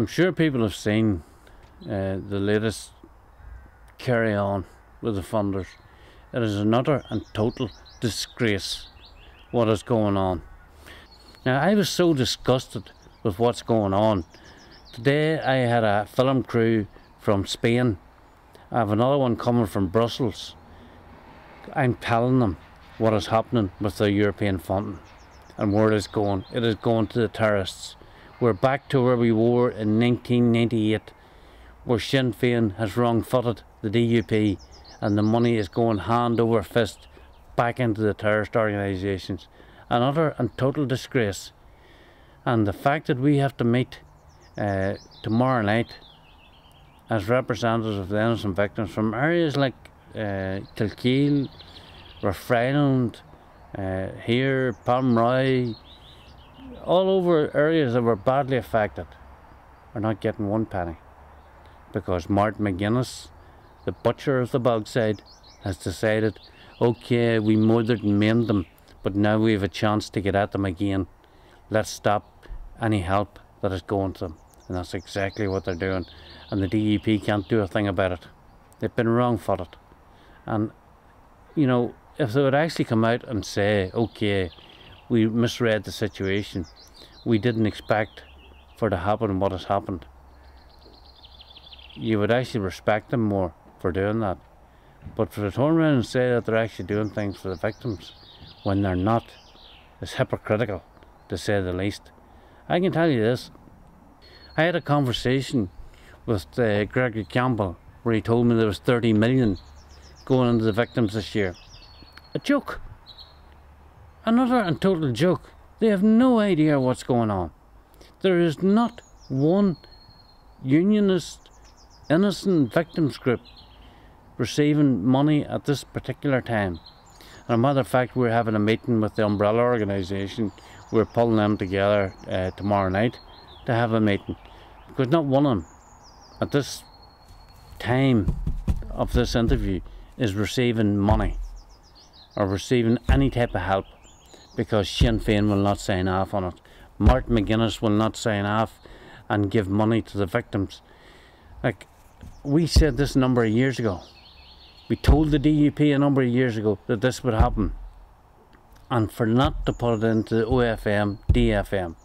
I'm sure people have seen uh, the latest carry on with the funders. It is an utter and total disgrace what is going on. Now, I was so disgusted with what's going on. Today, I had a film crew from Spain. I have another one coming from Brussels. I'm telling them what is happening with the European funding and where it is going. It is going to the terrorists. We're back to where we were in 1998, where Sinn Féin has wrong footed the DUP and the money is going hand over fist back into the terrorist organisations. An utter and total disgrace. And the fact that we have to meet uh, tomorrow night as representatives of the innocent victims from areas like uh, Kilkeel, Rathfriland, uh, here, Pomeroy, all over areas that were badly affected are not getting one penny because Martin McGuinness, the butcher of the Bogside, has decided okay, we murdered and maimed them, but now we have a chance to get at them again. Let's stop any help that is going to them. And that's exactly what they're doing. And the DUP can't do a thing about it. They've been wrong footed. And, you know, if they would actually come out and say, okay, we misread the situation, we didn't expect for to happen what has happened, you would actually respect them more for doing that. But for the turn around and say that they're actually doing things for the victims when they're not is hypocritical, to say the least. I can tell you this. I had a conversation with uh, Gregory Campbell where he told me there was 30 million going into the victims this year. A joke. Another and total joke. They have no idea what's going on. There is not one unionist innocent victims group receiving money at this particular time. And a matter of fact, we're having a meeting with the umbrella organisation. We're pulling them together uh, tomorrow night to have a meeting. Because not one of them at this time of this interview is receiving money or receiving any type of help because Sinn Féin will not sign off on it. Martin McGuinness will not sign off and give money to the victims. Like, we said this a number of years ago. We told the DUP a number of years ago that this would happen. And for not to put it into the OFM, DFM,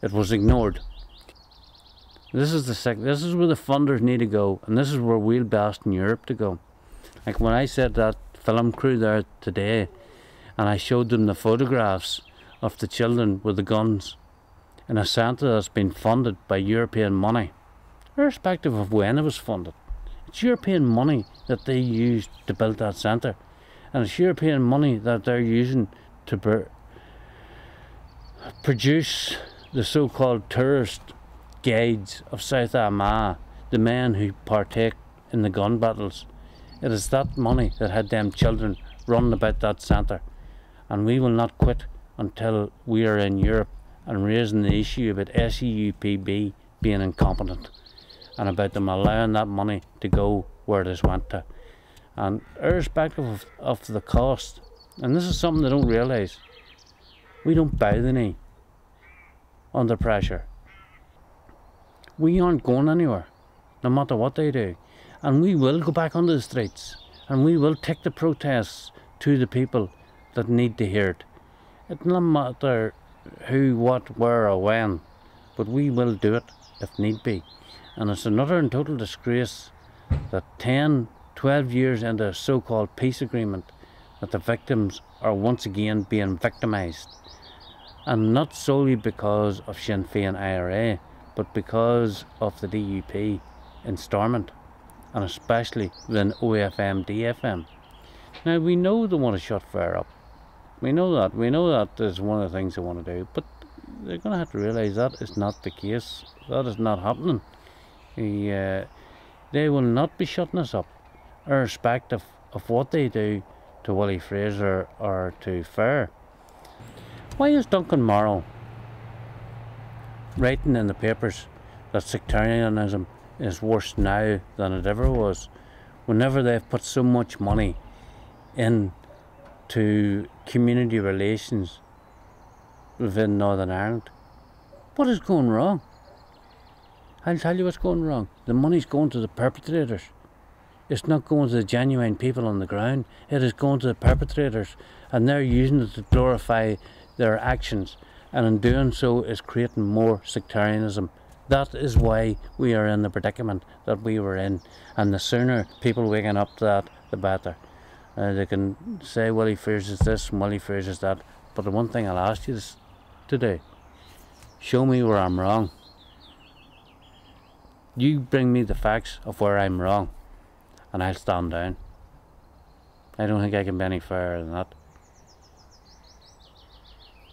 it was ignored. This is the sec- this is where the funders need to go, and this is where we'll best in Europe to go. Like when I said that film crew there today, and I showed them the photographs of the children with the guns in a centre that's been funded by European money, irrespective of when it was funded. It's European money that they used to build that centre, and it's European money that they're using to pr- produce the so-called tourist guides of South Armagh, the men who partake in the gun battles. It is that money that had them children running about that centre. And we will not quit until we are in Europe and raising the issue about SEUPB being incompetent and about them allowing that money to go where it is went to. And irrespective of, of the cost, and this is something they don't realise, we don't bow the knee under pressure. We aren't going anywhere, no matter what they do. And we will go back on the streets and we will take the protests to the people that need to hear it. It doesn't matter who, what, where, or when, but we will do it if need be. And it's another and total disgrace that 10, 12 years into a so called peace agreement, that the victims are once again being victimised. And not solely because of Sinn Féin IRA, but because of the DUP in Stormont and especially within OFM DFM. Now we know they want to shut FAIR up. We know that. We know that is one of the things they want to do, but they're going to have to realise that is not the case. That is not happening. The, uh, they will not be shutting us up, irrespective of what they do to Willie Frazer or to Fair. Why is Duncan Morrow writing in the papers that sectarianism is worse now than it ever was. Whenever they've put so much money in to community relations within Northern Ireland, what is going wrong? I'll tell you what's going wrong. The money's going to the perpetrators. It's not going to the genuine people on the ground. It is going to the perpetrators, and they're using it to glorify their actions, and in doing so, is creating more sectarianism. That is why we are in the predicament that we were in, and the sooner people waking up to that, the better. Uh, they can say Willie Frazer is this and Willie Frazer is that, but the one thing I'll ask you is today, show me where I'm wrong. You bring me the facts of where I'm wrong, and I'll stand down. I don't think I can be any fairer than that.